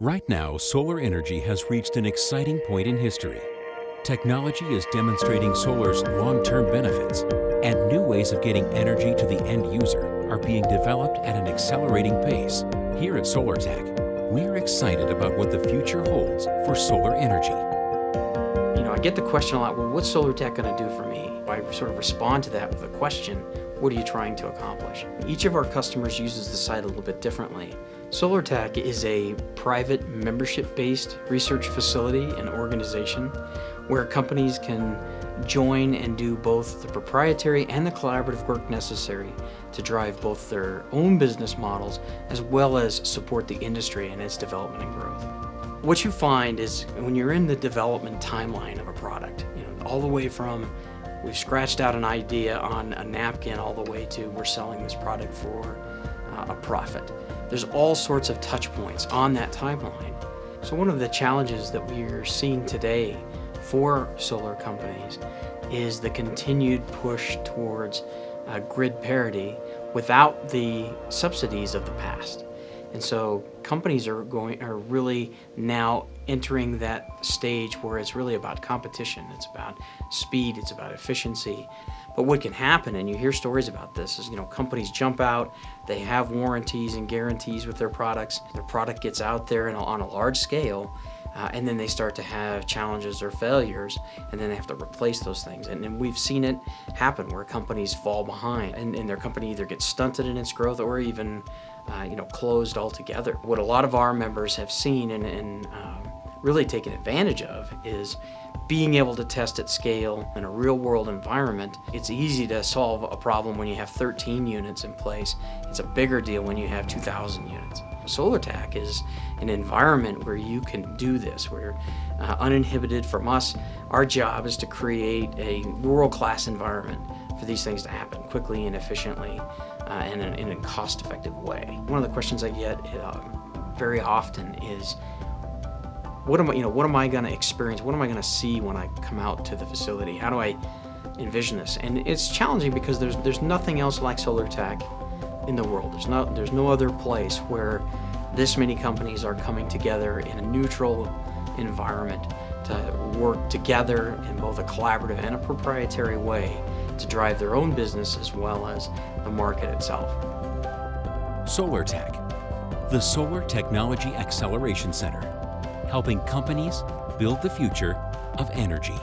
Right now, solar energy has reached an exciting point in history. Technology is demonstrating solar's long-term benefits, and new ways of getting energy to the end user are being developed at an accelerating pace. Here at SolarTAC, we are excited about what the future holds for solar energy. You know, I get the question a lot, well, what's SolarTAC going to do for me? I sort of respond to that with a question, what are you trying to accomplish? Each of our customers uses the site a little bit differently. SolarTAC is a private membership-based research facility and organization where companies can join and do both the proprietary and the collaborative work necessary to drive both their own business models as well as support the industry and its development and growth. What you find is when you're in the development timeline of a product, you know, all the way from we've scratched out an idea on a napkin all the way to we're selling this product for uh, a profit. There's all sorts of touch points on that timeline. So one of the challenges that we are seeing today for solar companies is the continued push towards uh, grid parity without the subsidies of the past. And so companies are going are really now entering that stage where it's really about competition. It's about speed, it's about efficiency. But what can happen, and you hear stories about this, is you know companies jump out, they have warranties and guarantees with their products. Their product gets out there and on a large scale, uh, and then they start to have challenges or failures, and then they have to replace those things. And, and we've seen it happen where companies fall behind, and, and, their company either gets stunted in its growth or even, uh, you know, closed altogether. What a lot of our members have seen and, and really taken advantage of is being able to test at scale in a real world environment. It's easy to solve a problem when you have 13 units in place. It's a bigger deal when you have 2,000 units. SolarTAC is an environment where you can do this. We're uh, uninhibited from us. Our job is to create a world-class environment for these things to happen quickly and efficiently uh, and in, in, a cost-effective way. One of the questions I get uh, very often is, what am I, you know, what am I going to experience? What am I going to see when I come out to the facility? How do I envision this? And it's challenging because there's there's nothing else like SolarTAC in the world. There's no, there's no other place where this many companies are coming together in a neutral environment to work together in both a collaborative and a proprietary way to drive their own business as well as the market itself. SolarTAC, the Solar Technology Acceleration Center, helping companies build the future of energy.